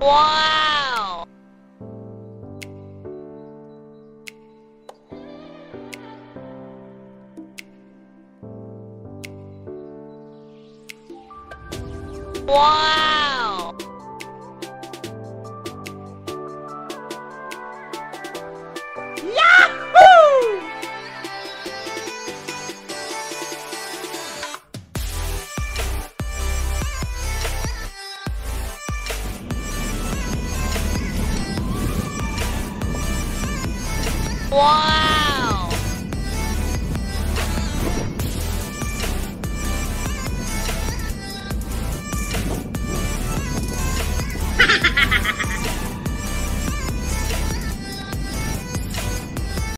Wow! Wow! Wow! Ha ha ha ha!